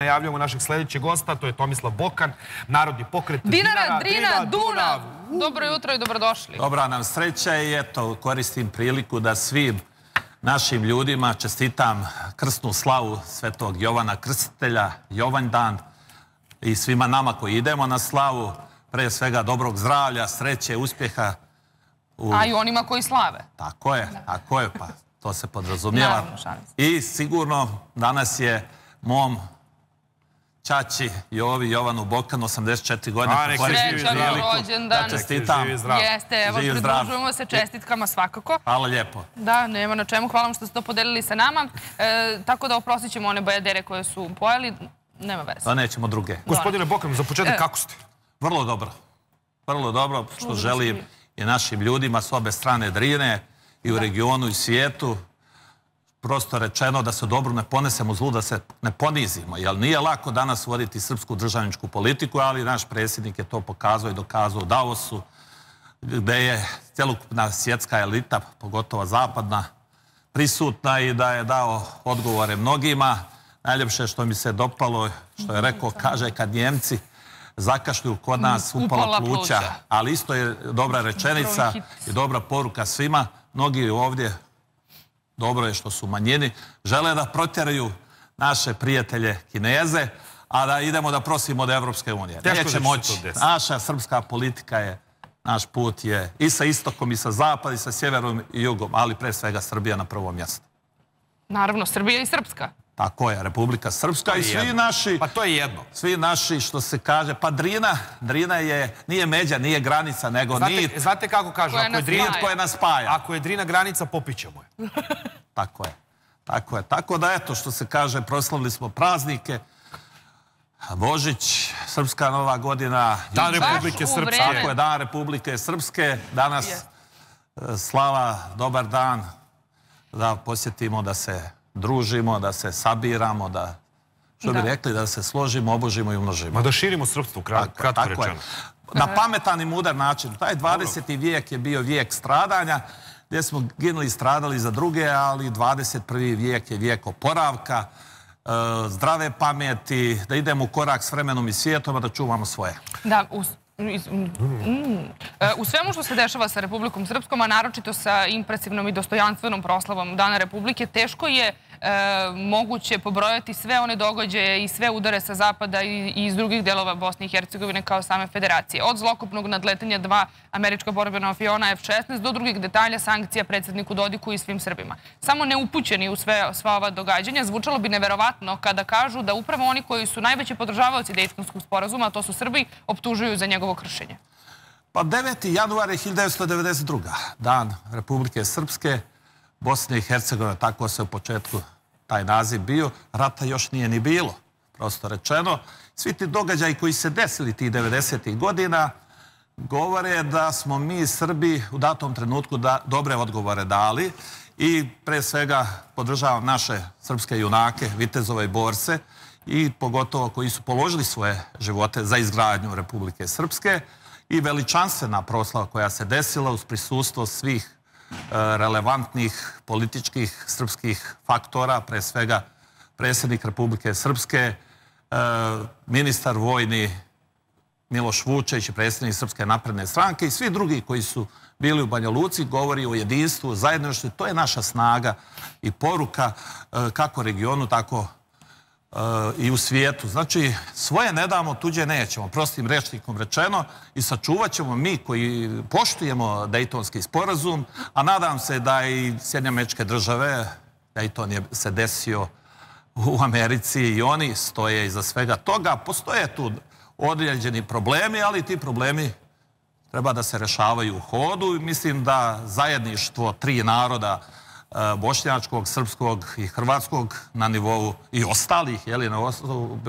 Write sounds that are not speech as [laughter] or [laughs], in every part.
Najavljamo našeg sljedećeg gosta, to je Tomislav Bokan, Narodni pokret Dinara, Drina, Dunav. Dobro jutro i dobrodošli. Dobra nam sreća i eto, koristim priliku da svim našim ljudima čestitam krsnu slavu svetog Jovana Krstitelja, Jovanjdan i svima nama koji idemo na slavu, pre svega dobrog zdravlja, sreće, uspjeha. A i onima koji slave. Tako je, tako je, pa to se podrazumijeva. I sigurno danas je mom Čači Jovi Jovanu Bokan, 84 godine. Srećan rođendan. Da čestitam. Jeste, evo, pridružujemo se čestitkama svakako. Hvala lijepo. Da, nema na čemu. Hvala vam što ste to podelili sa nama. E, tako da oprostit ćemo one bajadere koje su pojeli. Nema veze. Da nećemo druge. Gospodine Bokan, za početak e. kako ste? Vrlo dobro. Vrlo dobro, što želim i našim ljudima s obe strane Drine i u regionu i svijetu prosto rečeno da se dobro ne ponesemo zlu, da se ne ponizimo. Jer nije lako danas voditi srpsku državničku politiku, ali naš predsjednik je to pokazao i dokazao u Davosu, gdje je celokupna svjetska elita, pogotovo zapadna, prisutna i da je dao odgovore mnogima. Najljepše što mi se dopalo, što je rekao, kaže kad Njemci zakašlju kod nas upala pluća, ali isto je dobra rečenica i dobra poruka svima. Mnogi ovdje dobro je što su manjini, žele da protjeraju naše prijatelje Kineze, a da idemo da prosimo od Evropske unije. Neće moći. Naša srpska politika je, naš put je i sa istokom, i sa zapadom, i sa sjeverom i jugom, ali pre svega Srbija na prvom mjestu. Naravno, Srbija i Srpska. Tako je, Republika Srpska i svi naši... Pa to je jedno. Svi naši, što se kaže, pa Drina, Drina je, nije međa, nije granica, nego znate, nit. Znate kako kažu? Ako je Drina, koje nas spaja. Ako je Drina granica, popićemo je. [laughs] Tako je. Tako je. Tako da, eto, što se kaže, proslavili smo praznike. Božić, Srpska nova godina. Dan Republike Srpske. Tako je, Dan Republike Srpske. Danas e, slava, dobar dan. Da posjetimo da se družimo, da se sabiramo, da što bi rekli, da se složimo, obožimo i umnožimo. Ma da širimo srpstvo, kratko rečeno. Na pametan i mudar način. Taj 20. vijek je bio vijek stradanja, gdje smo ginuli i stradali za druge, ali 21. vijek je vijek oporavka, e, zdrave pameti, da idemo u korak s vremenom i svijetom, a da čuvamo svoje. Da, E, u svemu što se dešava sa Republikom Srpskom, a naročito sa impresivnom i dostojanstvenom proslavom Dana Republike, teško je moguće pobrojati sve one događaje i sve udare sa zapada i iz drugih delova Bosne i Hercegovine kao same federacije. Od zlokupnog nadletanja dva američka borbena aviona F-16 do drugih detalja sankcija predsjedniku Dodiku i svim Srbima. Samo neupućeni u sva ova događanja zvučalo bi neverovatno kada kažu da upravo oni koji su najveći podržavaoci Dejtonskog sporazuma, a to su Srbi, optužuju za njegov njegovo kršenje? Pa 9. januar je 1992. Dan Republike Srpske, Bosne i Hercegovine, tako se u početku taj naziv bio. Rata još nije ni bilo, prosto rečeno. Svi ti događaji koji se desili tih 90. godina govore da smo mi Srbi u datom trenutku da dobre odgovore dali i pre svega podržavam naše srpske junake, vitezove i borce, i pogotovo koji su položili svoje živote za izgradnju Republike Srpske i veličanstvena proslava koja se desila uz prisustvo svih relevantnih političkih srpskih faktora, pre svega predsjednik Republike Srpske, e, ministar vojni Miloš Vučević i predsjednik Srpske napredne stranke i svi drugi koji su bili u Banja Luci, govori o jedinstvu, zajednošću. To je naša snaga i poruka e, kako regionu, tako i u svijetu. Znači, svoje ne damo, tuđe nećemo, prostim rečnikom rečeno, i sačuvat ćemo mi koji poštujemo Dejtonski sporazum, a nadam se da i Sjednjamečke države, Dejton je se desio u Americi i oni stoje iza svega toga. Postoje tu određeni problemi, ali ti problemi treba da se rešavaju u hodu. Mislim da zajedništvo tri naroda bošnjačkog, srpskog i hrvatskog na nivou i ostalih, jeli, na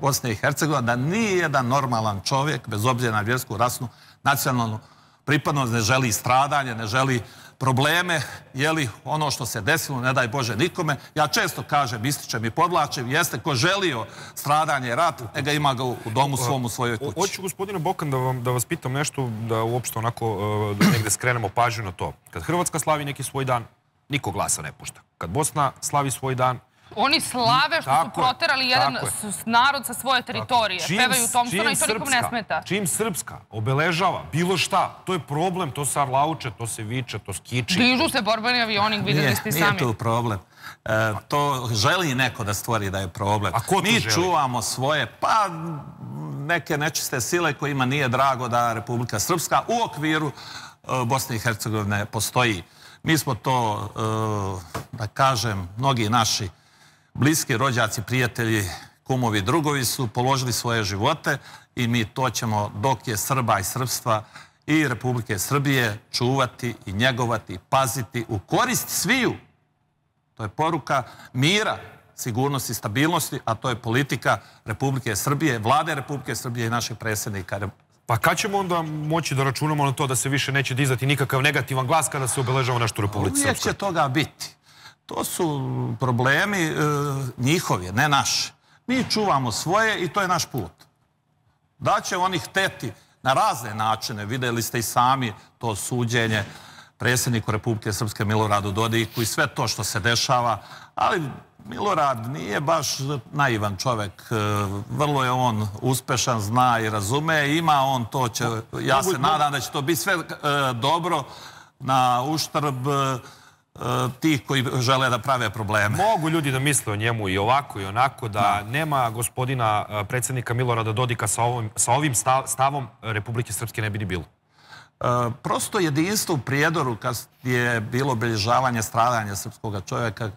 Bosne i Hercegovine, da nije jedan normalan čovjek, bez obzira na vjersku, rasnu, nacionalnu pripadnost, ne želi stradanje, ne želi probleme, jeli, ono što se desilo, ne daj Bože nikome. Ja često kažem, ističem i podlačem, jeste ko želio stradanje, rat, ga ima ga u domu svom, u svojoj kući. Hoću, gospodine Bokan, da, vam, da vas pitam nešto, da uopšte onako e, negde skrenemo pažnju na to. Kad Hrvatska slavi neki svoj dan, niko glasa ne pušta. Kad Bosna slavi svoj dan, Oni slave što su je, proterali jedan je. narod sa svoje teritorije. Čim- Pevaju Thompsona čim i to nikom ne smeta. Čim Srpska obeležava bilo šta, to je problem, to se arlauče, to se viče, to skiči. Dižu se borbeni avioni, videli Nije, ste i nije sami. tu problem. E, to želi neko da stvori da je problem. A ko to Mi želi? čuvamo svoje, pa neke nečiste sile kojima nije drago da Republika Srpska u okviru e, Bosne i Hercegovine postoji. Mi smo to, e, da kažem, mnogi naši bliski rođaci, prijatelji, kumovi, drugovi su položili svoje živote i mi to ćemo dok je Srba i Srpstva i Republike Srbije čuvati i njegovati, paziti u korist sviju. To je poruka mira, sigurnosti, stabilnosti, a to je politika Republike Srbije, vlade Republike Srbije i našeg predsjednika. Pa kad ćemo onda moći da računamo na to da se više neće dizati nikakav negativan glas kada se obeležava nešto u Republici Uvijek će toga biti. To su problemi e, njihovi, ne naši. Mi čuvamo svoje i to je naš put. Da će oni hteti na razne načine, videli ste i sami to suđenje predsjedniku Republike Srpske Miloradu Dodiku i sve to što se dešava, ali Milorad nije baš naivan čovek. E, Vrlo je on uspešan, zna i razume. Ima on to će, ja se nadam da će to biti sve e, dobro na uštrb e, tih koji žele da prave probleme. Mogu ljudi da misle o njemu i ovako i onako, da nema gospodina predsjednika Milorada Dodika sa, ovim, sa ovim stav- stavom Republike Srpske ne bi ni bilo. E, prosto jedinstvo u Prijedoru kad je bilo obilježavanje stradanja srpskog čovjeka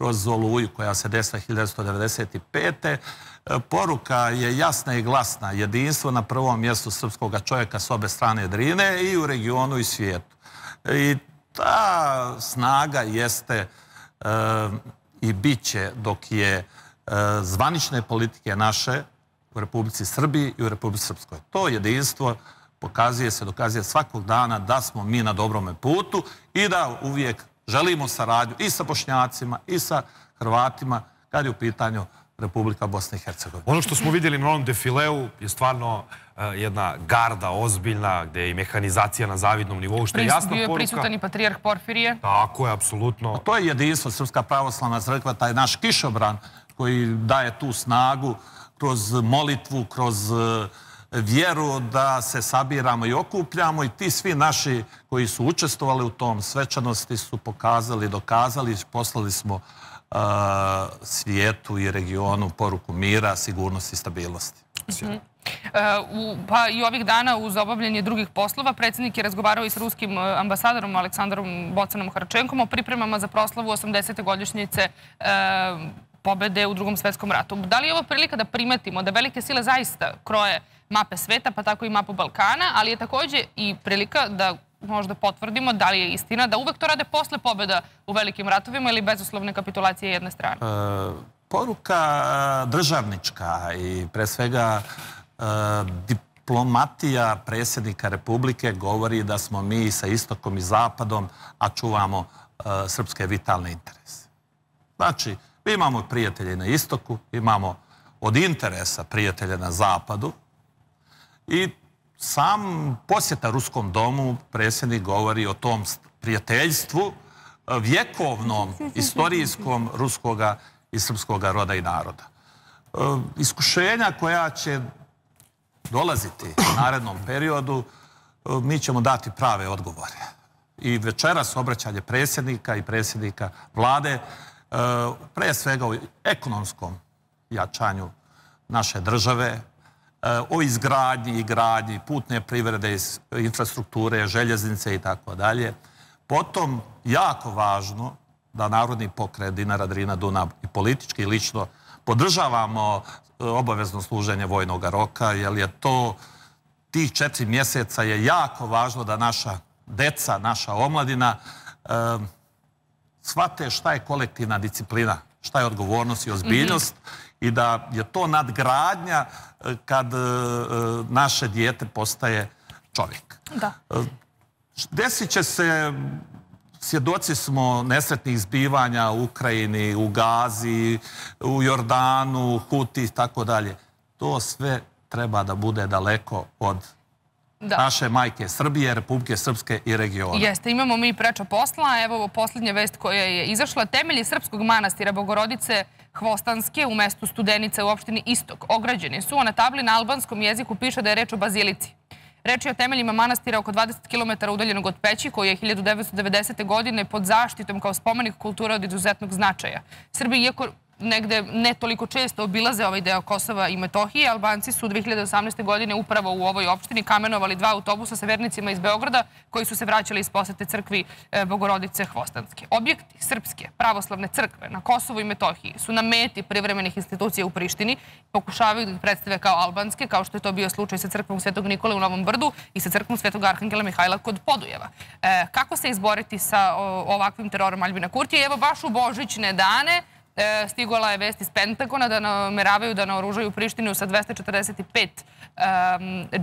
kroz Oluju koja se desila 1995. E, Poruka je jasna i glasna. Jedinstvo na prvom mjestu srpskog čovjeka s obe strane Drine i u regionu i svijetu. I ta snaga jeste e, i bit će dok je e, zvanične politike naše u Republici Srbiji i u Republici Srpskoj. To jedinstvo pokazuje se, dokazuje svakog dana da smo mi na dobrome putu i da uvijek želimo saradnju i sa Bošnjacima i sa Hrvatima kad je u pitanju Republika Bosne i Hercegovine. Ono što smo vidjeli na onom defileu je stvarno eh, jedna garda ozbiljna, gdje je i mehanizacija na zavidnom nivou, što je Pris- jasna bio je poruka. prisutan i patrijarh Porfirije. Tako je, apsolutno. To je jedinstvo Srpska pravoslavna crkva, taj naš kišobran koji daje tu snagu kroz molitvu, kroz e, vjeru da se sabiramo i okupljamo i ti svi naši koji su učestvovali u tom svečanosti su pokazali, dokazali, poslali smo e, svijetu i regionu poruku mira, sigurnosti i stabilnosti. E, u, pa i ovih dana uz obavljanje drugih poslova predsjednik je razgovarao i s ruskim e, ambasadorom Aleksandrom Bocanom Harčenkom o pripremama za proslavu 80. godišnjice e, pobede u drugom svetskom ratu. Da li je ovo prilika da primetimo da velike sile zaista kroje mape sveta, pa tako i mapu Balkana, ali je također i prilika da možda potvrdimo da li je istina da uvek to rade posle pobjeda u velikim ratovima ili bezuslovne kapitulacije jedne strane? E, poruka e, državnička i pre svega e, diplomatija predsjednika Republike govori da smo mi sa istokom i zapadom, a čuvamo srpske vitalne interese. Znači, mi imamo prijatelje na istoku, imamo od interesa prijatelje na zapadu i sam posjeta Ruskom domu predsjednik govori o tom st- prijateljstvu e, vjekovnom, istorijskom ruskoga i srpskoga roda i naroda. E, Iskušenja koja će dolaziti u narednom periodu, e, mi ćemo dati prave odgovore. I večeras obraćanje predsjednika i predsjednika vlade, e, pre svega u ekonomskom jačanju naše države, o izgradnji i gradnji putne privrede, infrastrukture, željeznice i tako dalje. Potom, jako važno da Narodni pokret Dinara, Drina, Dunav i politički i lično podržavamo e, obavezno služenje vojnog roka, jer je to tih četiri mjeseca je jako važno da naša deca, naša omladina e, shvate šta je kolektivna disciplina, šta je odgovornost i ozbiljnost i da je to nadgradnja e, kad e, e, naše dijete postaje čovjek. Da. Desit će se, svjedoci smo nesretnih zbivanja u Ukrajini, u Gazi, u Jordanu, Huti i tako dalje. To sve treba da bude daleko od Da. naše majke Srbije, Republike Srpske i regiona. Jeste, imamo mi preča posla. Evo ovo posljednja vest koja je izašla. Temelji Srpskog manastira Bogorodice Hvostanske u mestu Studenice u opštini Istok ograđeni su, a na tabli na albanskom jeziku piše da je reč o bazilici. Reč je o temeljima manastira oko 20 km udaljenog od Peći, koji je 1990. godine pod zaštitom kao spomenik kulture od izuzetnog značaja. Srbi, iako negde ne toliko često obilaze ovaj deo Kosova i Metohije. Albanci su 2018. godine upravo u ovoj opštini kamenovali dva autobusa sa vernicima iz Beograda koji su se vraćali iz posete crkvi e, Bogorodice Hvostanske. Objekti Srpske pravoslavne crkve na Kosovu i Metohiji su na meti privremenih institucija u Prištini. Pokušavaju da ih predstave kao albanske, kao što je to bio slučaj sa crkvom Svetog Nikole u Novom Brdu i sa crkvom Svetog Arhangela Mihajla kod Podujeva. E, kako se izboriti sa ovakvim terorom Albina Kurtija? Evo baš u božićne dane stigla je vest iz Pentagona da nameravaju da naoružaju Prištinu sa 245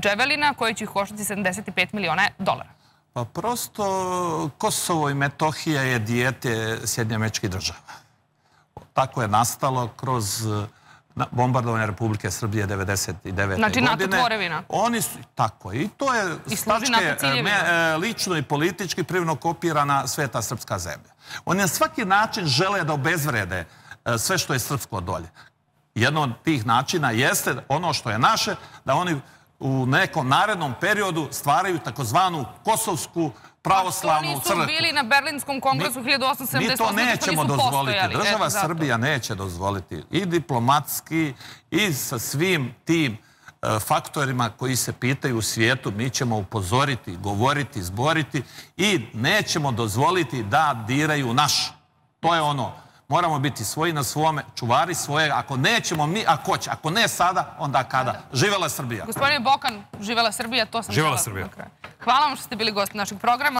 dževelina koji će ih koštati 75 miliona dolara. Pa prosto Kosovo i Metohija je dijete Sjednjamečkih država. Tako je nastalo kroz bombardovanje Republike Srbije 99. godine. Znači NATO tvorevina. Oni su, tako I to je stačke e, lično i politički privno kopirana sveta srpska zemlja. Oni na svaki način žele da obezvrede e, sve što je srpsko dolje. Jedno od tih načina jeste ono što je naše, da oni u nekom narednom periodu stvaraju takozvanu kosovsku pravoslavnu crkvu. Oni su bili na Berlinskom kongresu 1878. Mi to nećemo dozvoliti. Država Srbija neće dozvoliti. I diplomatski i sa svim tim e, faktorima koji se pitaju u svijetu, mi ćemo upozoriti, govoriti, zboriti i nećemo dozvoliti da diraju naš. To je ono moramo biti svoji na svome, čuvari svoje. Ako nećemo mi, ako će. Ako ne sada, onda kada. Živela Srbija. Gospodine Bokan, živela Srbija, to sam živela Srbija. Hvala vam što ste bili gost našeg programa.